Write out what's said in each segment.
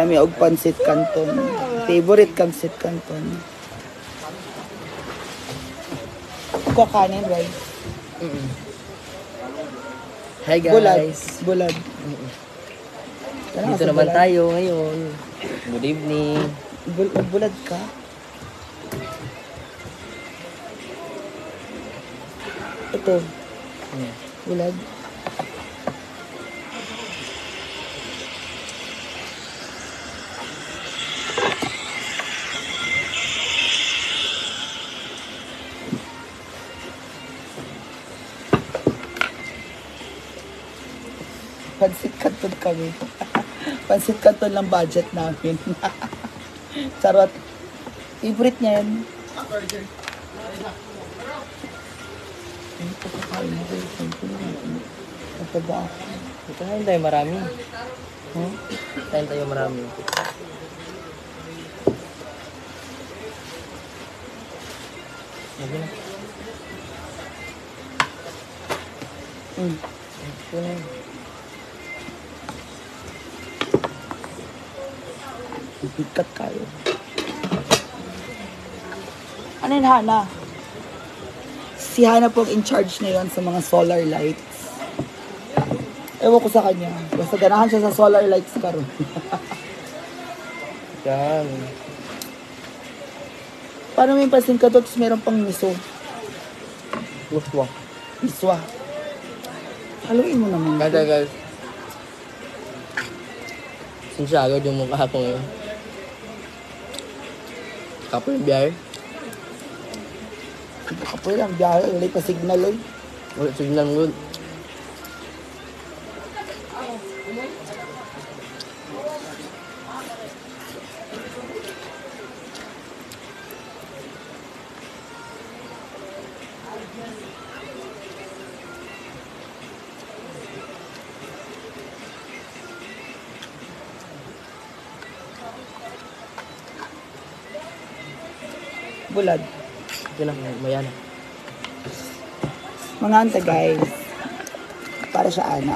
Lami og pansit canton. Favorite kang sit canton. Ko kanin, right? Mm-mm. Hi Bulad. guys. Bulad. Tara, Dito sa naman bulad. tayo ngayon. Good evening. Bul bulad ka? Ito, Hmm. bulad. Pansit kanton kami. Pansit kanton lang budget namin. Charot. Favorite niya yan. Ito ba ako? Kain tayo marami. Huh? Kain tayo marami. Lagi na. Mm. Ito na yun. Bigat kayo. Ano yun, Hana? Si Hana po ang in charge ngayon sa mga solar lights. Ewan ko sa kanya. Basta ganahan siya sa solar lights karon. Yan. Paano may pasin ka to, tapos meron pang miso. Luswa. Miswa. Haluin mo naman. Kada guys. Sinsya agad yung mukha ko ngayon. Kapo yung biyahe. Kapoy lang, biyahe. Wala pa signal, oy. Wala signal good. Mga ante, guys. Para sa ana.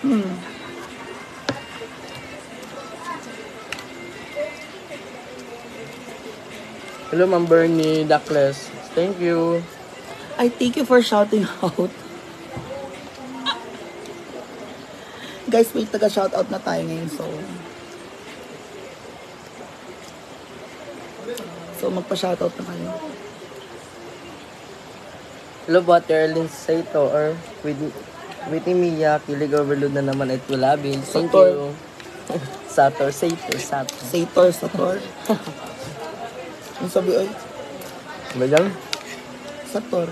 Hmm. Hello, Ma'am Bernie Duckless. Thank you. I thank you for shouting out. Guys, may taga-shout out na tayo ngayon, so... magpa-shoutout na kayo. Hello, Butterlin Saito or with Witty Mia, Kilig Overload na naman at Tulabin. Thank Sator. you. Sator, Sator, Sator. Sator, Sator. Ano sabi, oy? Ba yan? Sator.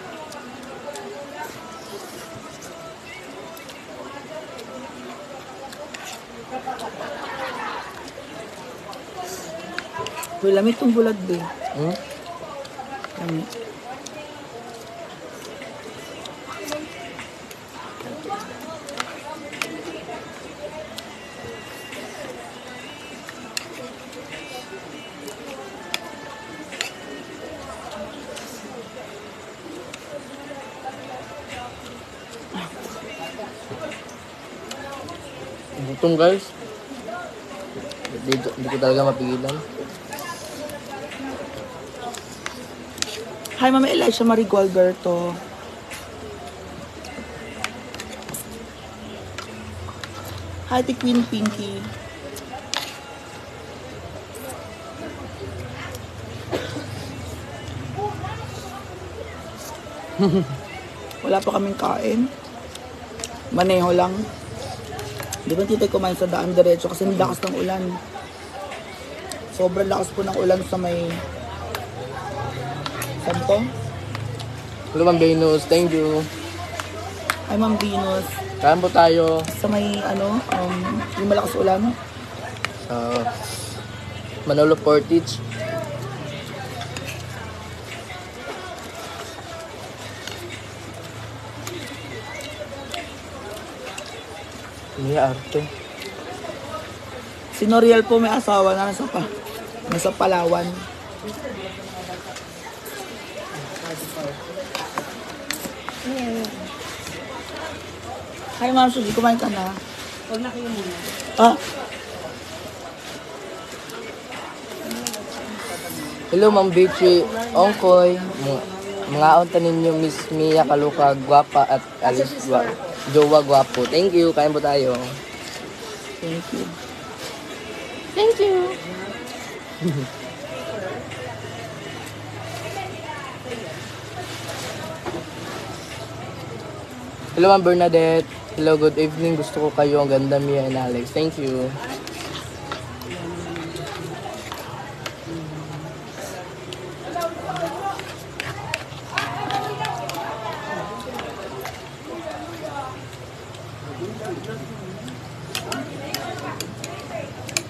Uy, lamit tong bulag, be. Hmm? Gutom guys. Hindi, hindi ko talaga mapigilan. Hi, Mama Elisha Marie Gualberto. Hi, Ti Queen Pinky. Wala pa kaming kain. Maneho lang. Di ba titay kumain sa daan diretso kasi ang lakas ng ulan. Sobrang lakas po ng ulan sa may... To? Hello, Ma'am Venus. Thank you. Ay, Ma'am Venus. Kain po tayo Sa may, ano, um, yung malakas ulan. sa Manolo Portage. Hindi arte. Si Noriel po may asawa na nasa pa. Nasa Palawan. Hi, Ma'am Suzy. Kumain ka na? Huwag na kayo muna. Ah, Hello, Ma'am Beachy, Ongkoy, mga, mga aunta ninyo, Miss Mia Kaluka, gwapa at alis, gwa, jowa gwapo. Thank you, kain po tayo. thank you. Thank you. Hello, Ma'am Bernadette. Hello, good evening. Gusto ko kayo. Ang ganda, Mia and Alex. Thank you.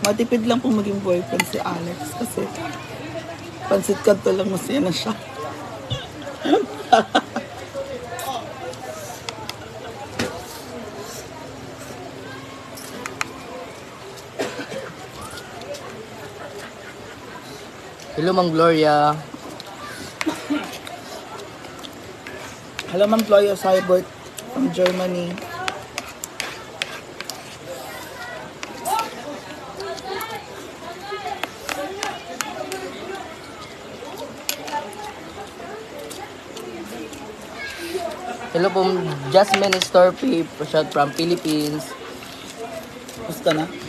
Matipid lang po maging boyfriend si Alex kasi pansit kanto lang masaya na siya. Hello, Ma'am Gloria. Hello, Ma'am Chloe Seibert from Germany. Hello po, Jasmine Storpy, shout from Philippines. Basta na?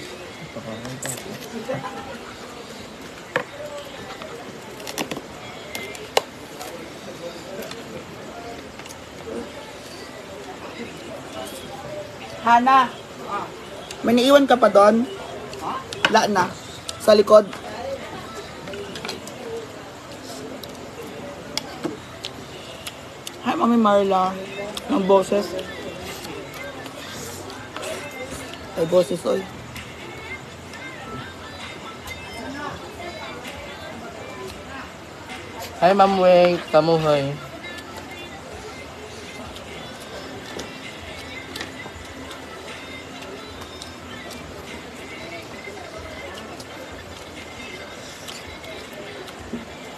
Hana, may naiwan ka pa doon? La na. Sa likod. Hi, Mami Marla. Ng boses. Ay, boses, oy. Hi, Ma'am Weng, kamuhay.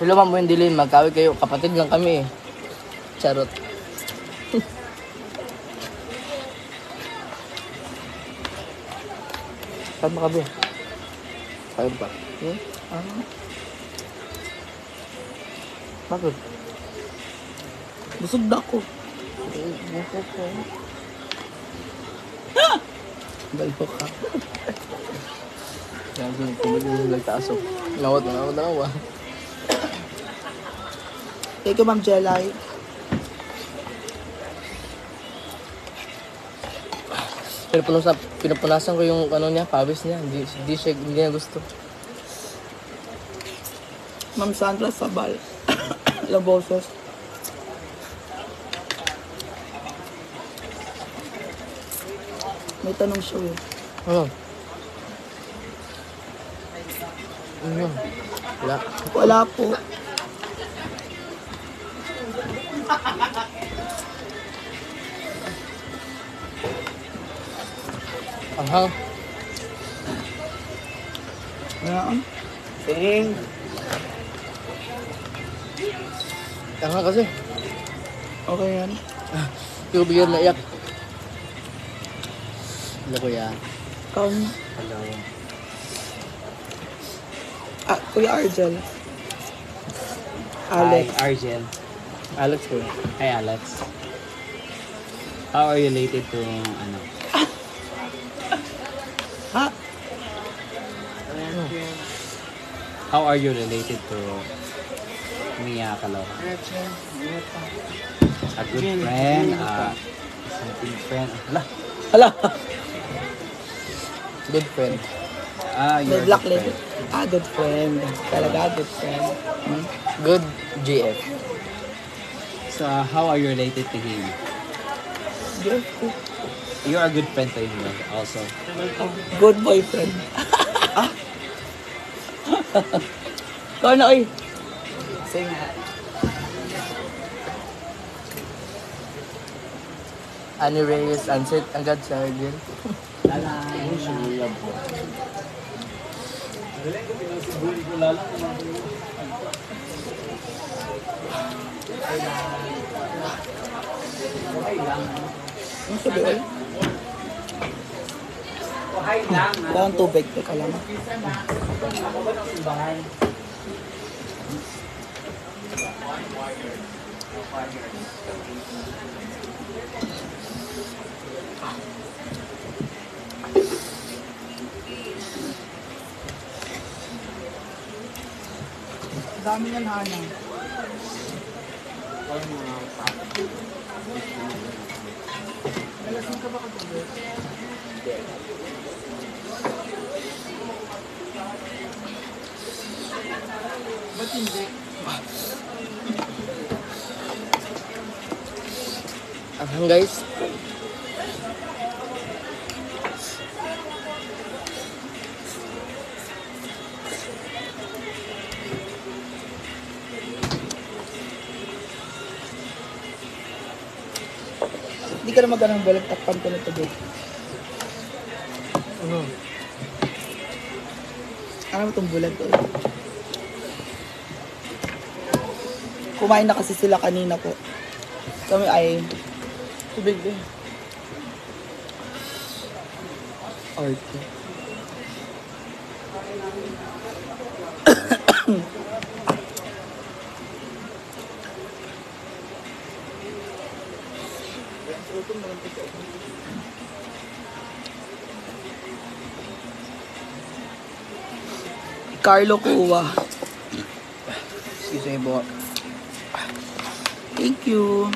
Hello, Ma'am Wendilyn. Magkawig kayo. Kapatid lang kami eh. Charot. Saan ba kami? Kain pa. Hmm? Ah, Bakit? busog na ako. Balo ka. Sabi ko, kumili yung nagtaso. Nawat na nawat na ako ah. Thank you, Ma'am Jelay. Pinupunasan, pinupunasan ko yung ano niya, pawis niya. Hindi, hindi siya, hindi niya gusto. Ma'am Sandra Sabal. Ilang boses. May tanong siya eh. Ano? Ano? Wala. Wala po. Anghang. Ayan. Ting. Anghang kasi. Okay yan. Hindi ko bigyan na iyak. Hello kuya. Kaon. Hello. Ah, Kuya Argel. Hi, Alex. Argel. Alex kuya. Hi, Alex. How are you related to, ano? Ha? How are you related to Mia Kaloka? A good friend, a something friend. Hala, Hala. Good friend. ah, you're black good lady. friend. Ah, good friend. Talaga, good friend. Hmm? Good GF. So, uh, how are you related to him? Good, You're a good friend to him also. good boyfriend. ah? Ikaw na, oy. Sing. Annie Reyes, Anset, agad sa Argel. Ano sabi, oy? Wala ang tubig. Teka lang. Dami yan, Hana. Nalasing ka ba kagabi? Ba't hindi? Ahang guys. Hindi ka na mag-anong balag takpan ko nito, babe. Ano? Ano mo itong bulag ko? Kumain na kasi sila kanina po. Kami ay tubig din. Arte. Carlo Cuwa. Excuse me po. Thank you.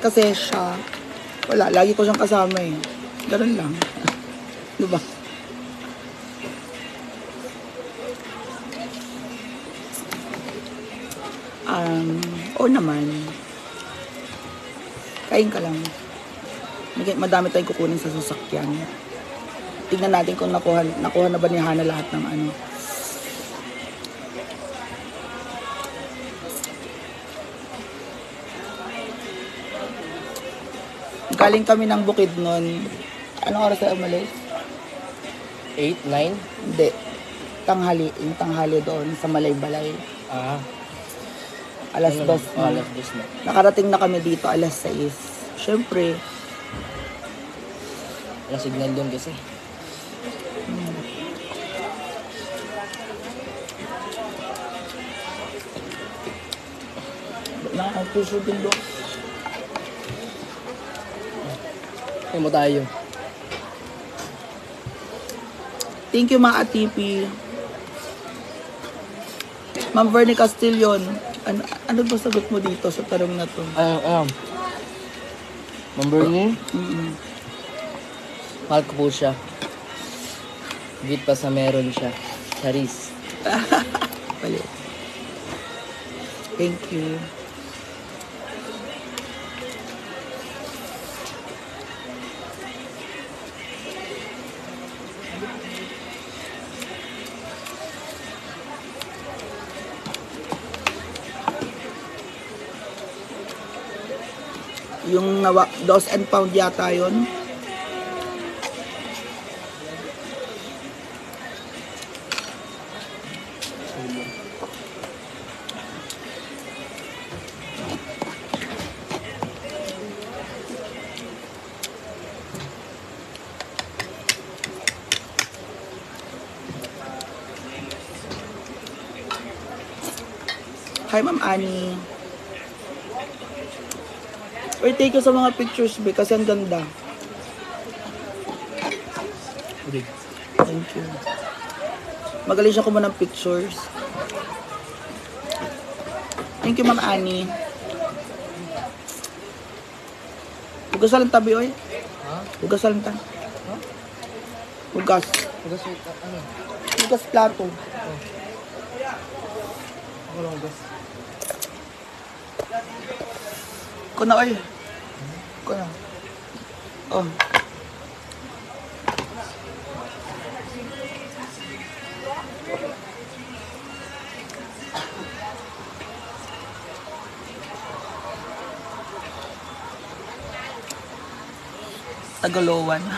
Kasi siya, wala, lagi ko siyang kasama eh. Ganun lang. diba? Um, oo naman. Kain ka lang. Madami tayong kukunin sa sasakyan. Tingnan natin kung nakuha, nakuha na ba ni Hana lahat ng ano. Galing kami ng bukid nun. Anong oras tayo umalis? 8, 9? Hindi. Tanghali. Yung tanghali doon sa Malay-Balay. Ah. Alas Ano? dos Oh, na. alas dos na. Nakarating na kami dito alas 6. Siyempre, Wala signal doon kasi. Nakakapuso din doon. Ay mo tayo. Thank you, mga atipi. Ma'am Vernie Castillon, ano, ano ba sagot mo dito sa tanong na to? Ano, ano? Number ni? Mm-mm. Mahal ko po siya. Git pa sa meron siya. Charis. Bali. Thank you. Yung nawa, dos and pound yata yon. Hi, Ma'am Annie. Or take you sa mga pictures, be, kasi ang ganda. Thank you. Magaling siya kumuha ng pictures. Thank you, Ma'am Annie. Hugas lang tabi, oy. Ha? Hugas lang ta. Hugas. Hugas ano? Hugas plato. Ako lang hugas. Ko na, oy. Ko na. Oh. Tagalowan.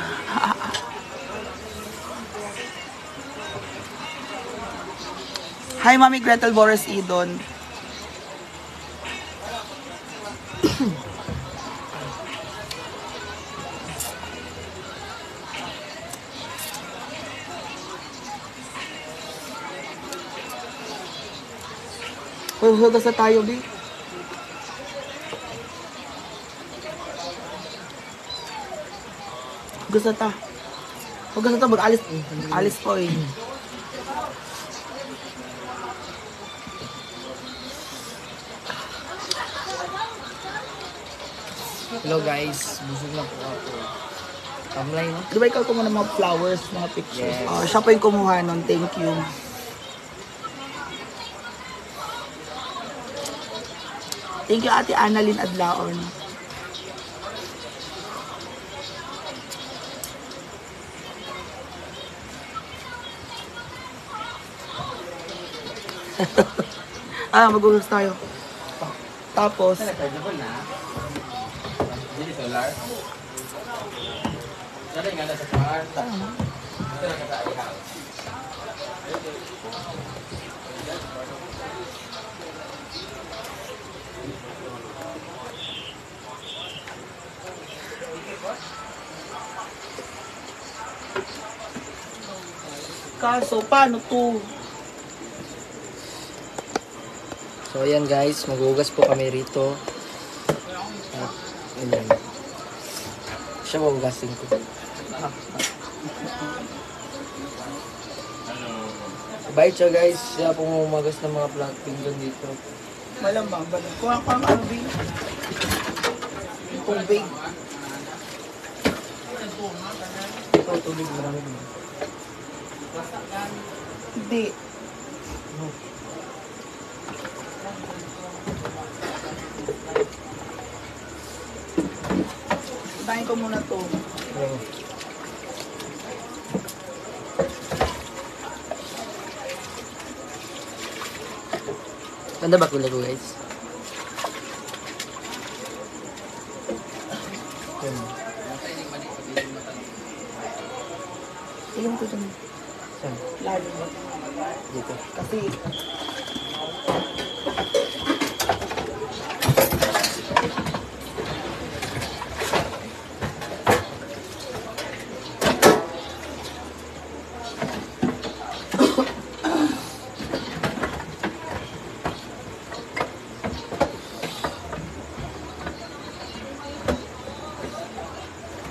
Hi, Mami Gretel Boris Idon. Uy, hugas na tayo, Bi. Hugas na ta. Hugas na ta, mag-alis. Alis po eh. Hello guys, busog na po ako. Kamlay no? Di ba ikaw kumuha ng mga flowers, mga pictures? Yes. Oh, siya pa yung kumuha nun. Thank you. Thank you, Ate Annalyn Adlaon. ah, magugas tayo. Tapos, Hindi solar. Dali nga na sa pangar. Kaso, paano to? So ayan guys, maghugas po kami rito. At ayan. Siya mahugasin ko. Bye siya guys, siya po umagas ng mga plant pinggan dito. Malamang, malamang. Kuha ko ang Bing. Yung tubig. Ito tubig marami din. Hindi. Tayin ko muna to. Oo. Ganda ba kulay ko guys? Tingnan ko dyan. Saan? Lalo ba? Dito. Kasi,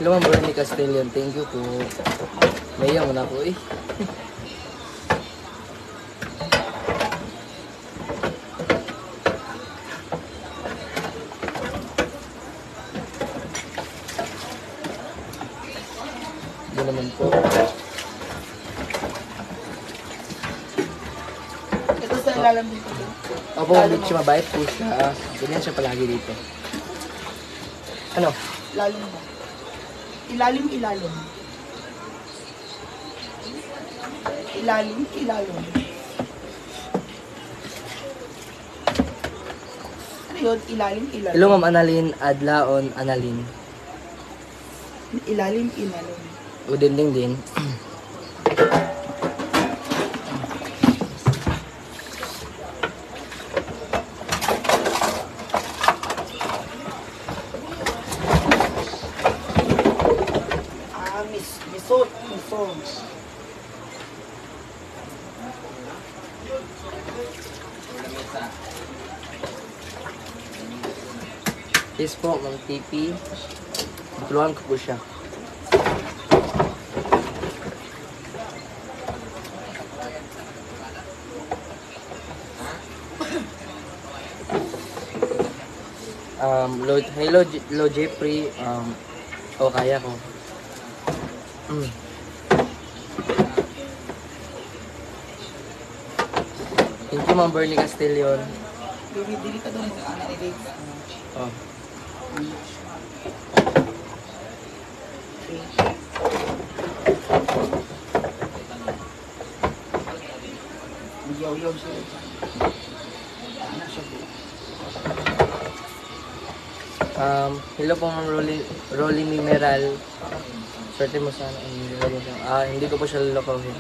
Hello, Ma'am Bernie Castellan. Thank you po. Maya mo na po eh. Ito sa ilalim dito. Opo, hindi siya mabait po siya. Ganyan siya palagi dito. Ano? Lalim ba? Ilalim, ilalim. Ilalim, ilalim. Ano yun? Ilalim, ilalim. Hello, Ma'am Annalyn. Adlaon, Annalyn. Ilalim, ilalim. Udin din din. Ah. Yes po, Ma'am TP. Tulungan ko po siya. Um, Lord, hello, Lo Jeffrey. Um, oh, kaya ko. Mm. Thank you, Ma'am Bernie. Dili, dili ka doon sa ano, i-rate. Oh. Okay. Yaw-yaw siya. Ano siya? Um, hello po Ma'am Rolly, Rolly Mineral. Swerte mo sana. Hindi siya. Ah, hindi ko po siya lulokawin.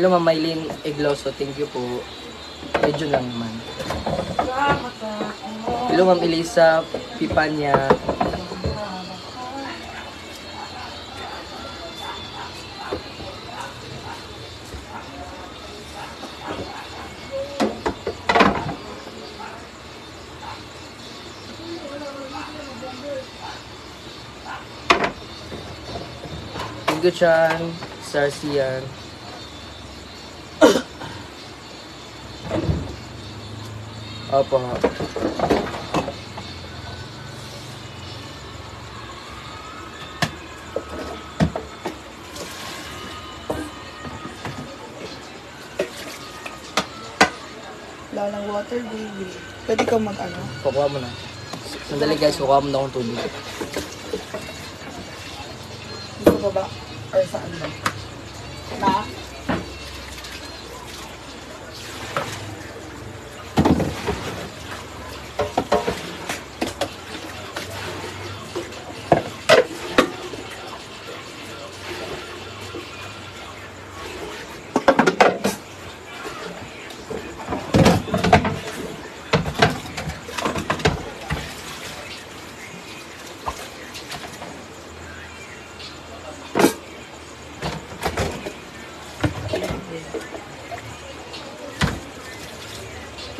Hello, Ma'am Maylene Egloso. Thank you po. Medyo lang naman. Hello, Ma'am Elisa Pipanya. Thank you, Chan. Sarsian. Opo. Wala ng water, baby. Pwede kang mag-ano? Kukuha mo na. Sandali guys, kukuha mo na akong tubig. Gusto ko ba? Or saan ba? Na?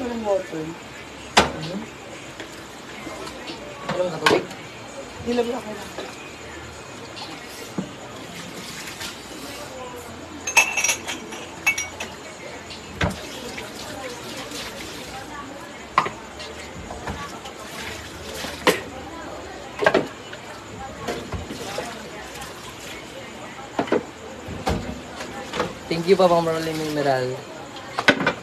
Walang water. Ano ka tubig? Dilabla ako lang. Thank you pa pang Marley Mineral.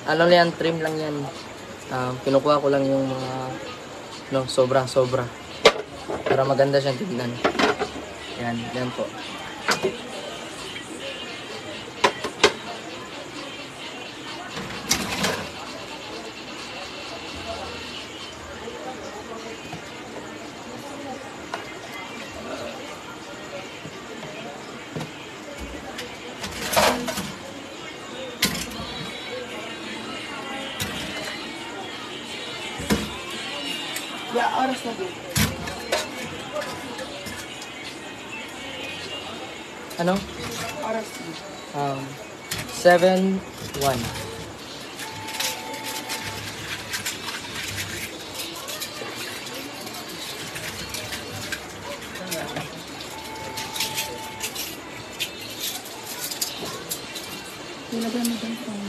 Ano lang yan, trim lang yan. Um, kinukuha ko lang yung mga no, sobra sobra. Para maganda siyang tignan. Yan, yan po. Oras na. Ano? Oras. Um, 7-1. Nilagay mo dun sa...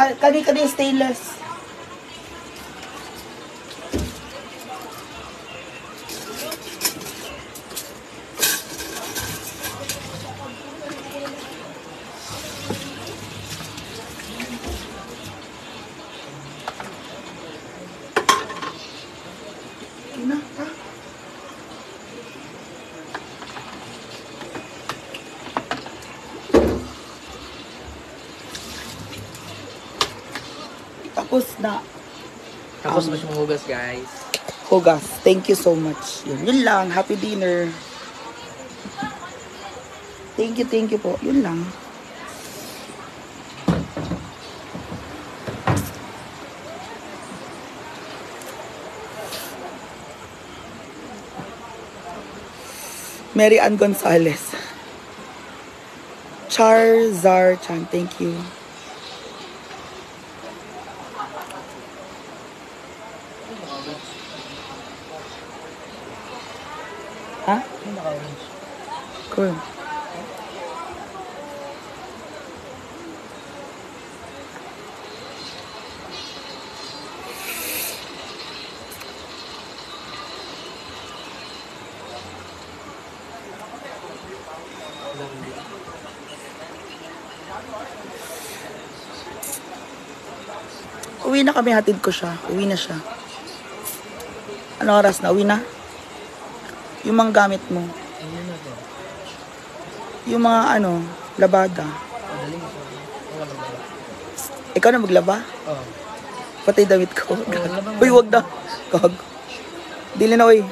Ah, kani-kani stainless. Tapos hugas guys. Hugas. Thank you so much. Yun, yun lang. Happy dinner. Thank you, thank you po. Yun lang. Mary Ann Gonzalez. Char Zar Chan. Thank you. Ha? Cool. Uwi na kami, hatid ko siya. Uwi na siya. Ano oras na? Uwi na? Yung mga gamit mo. Yung mga ano, labada. Ikaw na maglaba? Oh. Pati damit ko. Uy, wag na. Kag. Dili na, uy.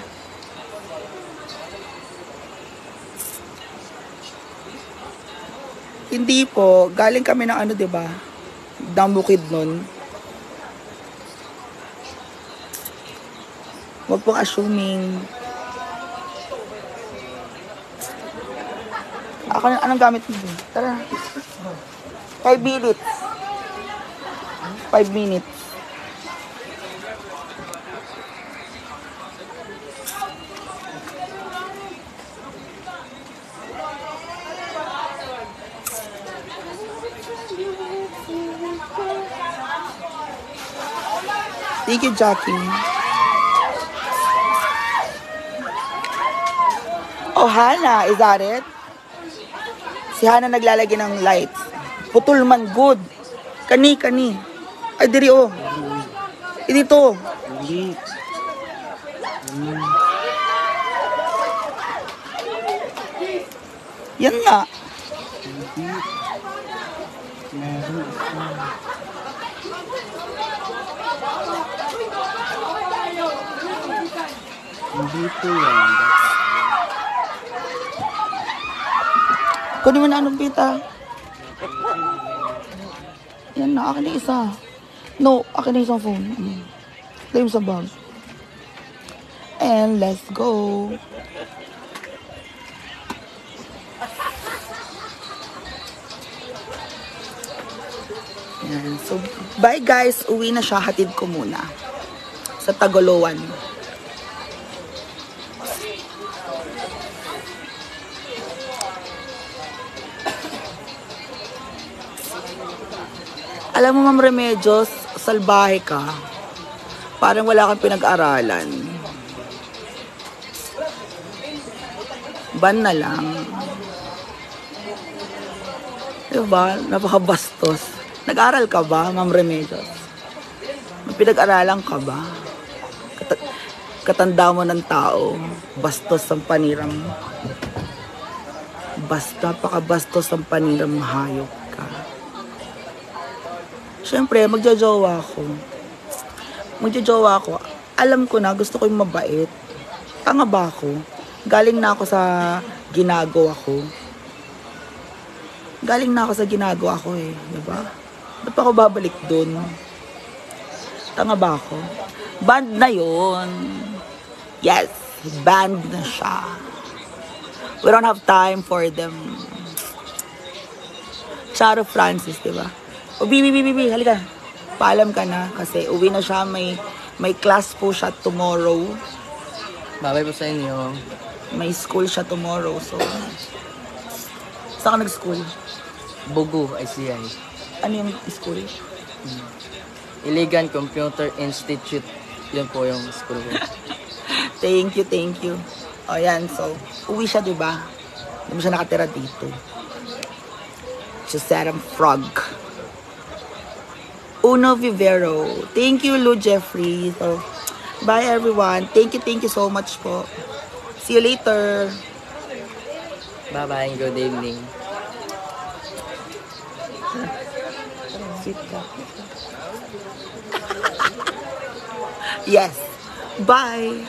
Hindi po. Galing kami ng ano, di ba? Damukid nun. Huwag pong assuming. Ako, anong gamit mo? Tara. Five minutes. Five minutes. Thank you, Jackie. Hana, is that it? Si Hana naglalagay ng lights. Putol man, good. Kani, kani. Ay, diri, oh. Eh, dito. Yan isa. Hindi po yan. Kunin mo na anong pita. Yan na, akin na isa. No, akin na isang phone. Mm. Lagay mo sa bag. And let's go. Yan. So, bye guys. Uwi na siya. Hatid ko muna. Sa Tagoloan. Alam mo, Ma'am Remedios, salbahe ka. Parang wala kang pinag-aralan. Ban na lang. Diba? Napakabastos. Nag-aral ka ba, Ma'am Remedios? Pinag-aralan ka ba? Kat- katanda mo ng tao. Bastos ang paniram mo. Basta, napakabastos ang paniram. Hayop. Siyempre, magjajowa ako. Magjajowa ako. Alam ko na, gusto ko yung mabait. Tanga ba ako? Galing na ako sa ginagawa ko. Galing na ako sa ginagawa ko eh. Diba? Ba't pa ako babalik dun? Tanga ba ako? Band na yon. Yes, band na siya. We don't have time for them. Charo Francis, di ba? O, Bibi, Bibi, Bibi, halika. Paalam ka na kasi uwi na siya. May, may class po siya tomorrow. Babay po sa inyo. May school siya tomorrow. So, saan ka nag-school? Bugu, ICI. Ano yung school? Iligan Computer Institute. Yun po yung school ko. Thank you, thank you. O yan, so, uwi siya, di ba? Hindi mo siya nakatira dito. Sarah Frog. Uno Vivero. Thank you, Lou Jeffrey. So, bye everyone. Thank you, thank you so much po. See you later. Bye-bye. And good evening. Yes. Bye.